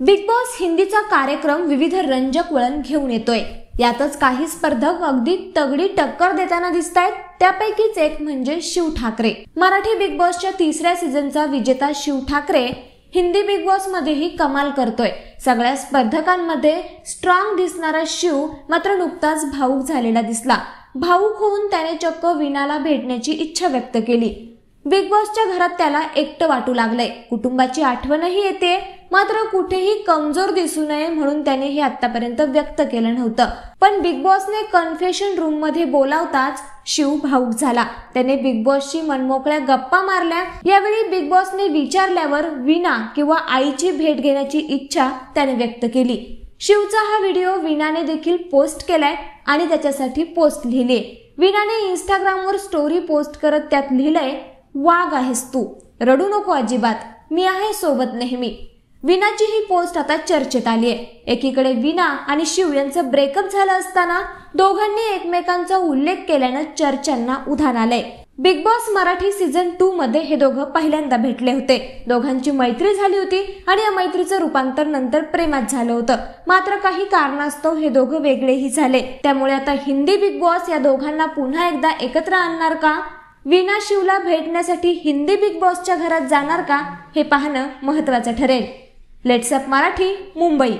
Big boss हिंदीचा कार्यक्रम विविध रंजक वळण घेऊन येतोय. यातच काही स्पर्धक अगदी तगडी टक्कर देताना दिसत आहेत त्यापैकीच एक म्हणजे शिव ठाकरे. मराठी बिग बॉसच्या तिसऱ्या सीझनचा विजेता शिव ठाकरे हिंदी बिग बॉस मध्येही कमाल करतोय. सगळ्या स्पर्धकांमध्ये स्ट्रॉंग दिसणारा शिव मात्र नुकताच भाऊक झालेला दिसला. भाऊक होऊन त्याने चक्क विनाला भेटण्याची इच्छा व्यक्त केली. बिग बॉसच्या घरात त्याला एकटं वाटू लागलंय. कुटुंबाची आठवणही येते मात्र कुठेही कमजोर दिसू नये म्हणून त्याने हे आतापर्यंत व्यक्त केलं नव्हतं. पण बिग बॉसने कन्फेशन रूममध्ये बोलावताच शिव भाऊक झाला. त्याने बिग बॉसची मनमोकळ्या गप्पा मारल्या. यावेळी बिग बॉसने विचारल्यावर विना किंवा आईची भेट घेण्याची इच्छा त्याने व्यक्त केली. शिवचा हा व्हिडिओ विनाने देखील पोस्ट केलाय आणि त्याच्यासाठी पोस्ट लिहिली. विनाने इंस्टाग्रामवर स्टोरी पोस्ट करत त्यात लिहिलंय वाघ आहेस तू. रडू नको अजिबात. मी आहे सोबत नेहमी. विनाची ही पोस्ट आता चर्चेत आली आहे एकीकडे विना आणि शिव यांचं ब्रेकअप झालं असताना दोघांनी एकमेकांचा उल्लेख केल्यानं चर्चांना उधाण आलंय. Big boss Marathi season two मध्ये हे दोघं पहिल्यांदा भेटले होते. दोघांची मैत्री झाली होती आणि या मैत्रीचं रूपांतर नंतर प्रेमात झालं होतं. मात्र काही कारणास्तव हे दोघं वेगळेही झाले. त्यामुळे आता हिंदी बिग बॉस या दोघांना पुन्हा एकदा एकत्र आणणार का? वीणा शिवला भेटण्यासाठी हिंदी बिग बॉसच्या घरात जाणार का हे पाहणं महत्वाचं ठरेल. लेट्सअप मराठी मुंबई.